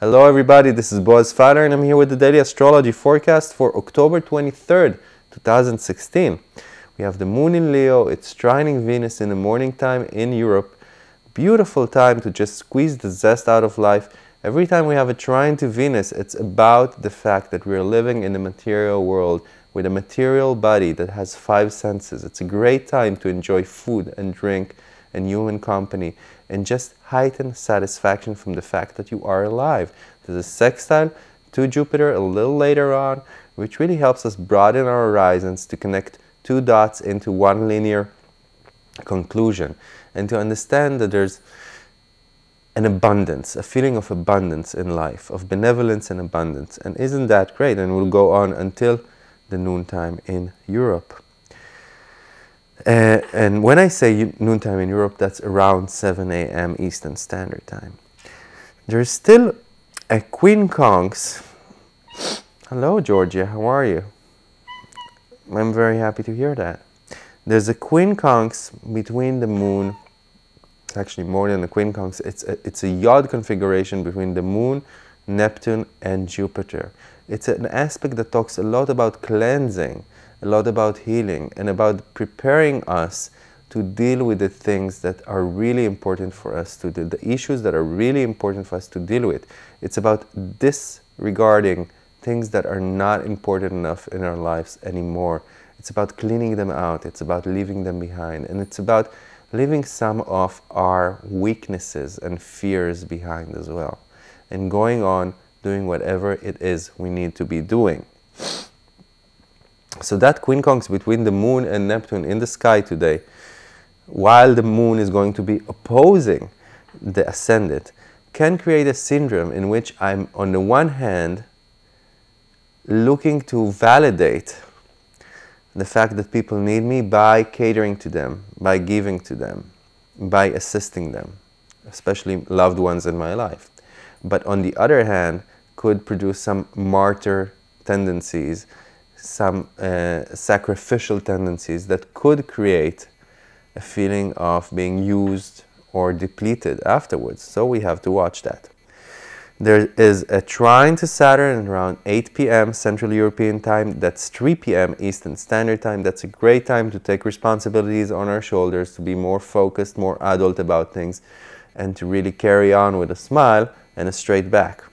Hello, everybody. This is Boaz Fyler, and I'm here with the daily astrology forecast for October 23rd, 2016. We have the moon in Leo, it's trining Venus in the morning time in Europe. Beautiful time to just squeeze the zest out of life. Every time we have a trine to Venus, it's about the fact that we're living in a material world with a material body that has five senses. It's a great time to enjoy food and drink and human company and just heighten satisfaction from the fact that you are alive. There's a sextile to Jupiter a little later on, which really helps us broaden our horizons to connect two dots into one linear conclusion and to understand that there's an abundance, a feeling of abundance in life, of benevolence and abundance. And isn't that great? And we'll go on until the noontime in Europe. Uh, and when I say noontime in Europe, that's around 7 a.m. Eastern Standard Time. There's still a quincunx. Hello, Georgia. How are you? I'm very happy to hear that. There's a queen quincunx between the moon. It's actually more than a quincunx. It's a, it's a yod configuration between the moon, Neptune, and Jupiter. It's an aspect that talks a lot about cleansing a lot about healing and about preparing us to deal with the things that are really important for us to do, the issues that are really important for us to deal with. It's about disregarding things that are not important enough in our lives anymore. It's about cleaning them out, it's about leaving them behind, and it's about leaving some of our weaknesses and fears behind as well, and going on doing whatever it is we need to be doing. So that quincunx between the moon and Neptune in the sky today, while the moon is going to be opposing the ascendant, can create a syndrome in which I'm, on the one hand, looking to validate the fact that people need me by catering to them, by giving to them, by assisting them, especially loved ones in my life. But on the other hand, could produce some martyr tendencies some uh, sacrificial tendencies that could create a feeling of being used or depleted afterwards. So we have to watch that. There is a trine to Saturn around 8 p.m. Central European Time. That's 3 p.m. Eastern Standard Time. That's a great time to take responsibilities on our shoulders, to be more focused, more adult about things, and to really carry on with a smile and a straight back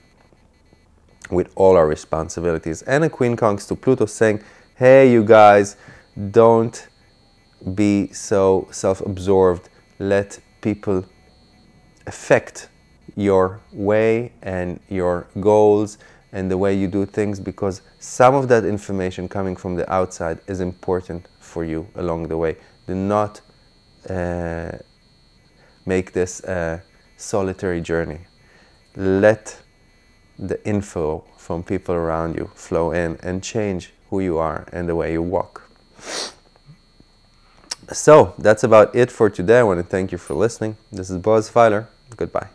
with all our responsibilities. And a quincunx to Pluto saying, hey, you guys, don't be so self-absorbed. Let people affect your way and your goals and the way you do things because some of that information coming from the outside is important for you along the way. Do not uh, make this a solitary journey. Let the info from people around you flow in and change who you are and the way you walk. So that's about it for today. I want to thank you for listening. This is Boaz Fyler. Goodbye.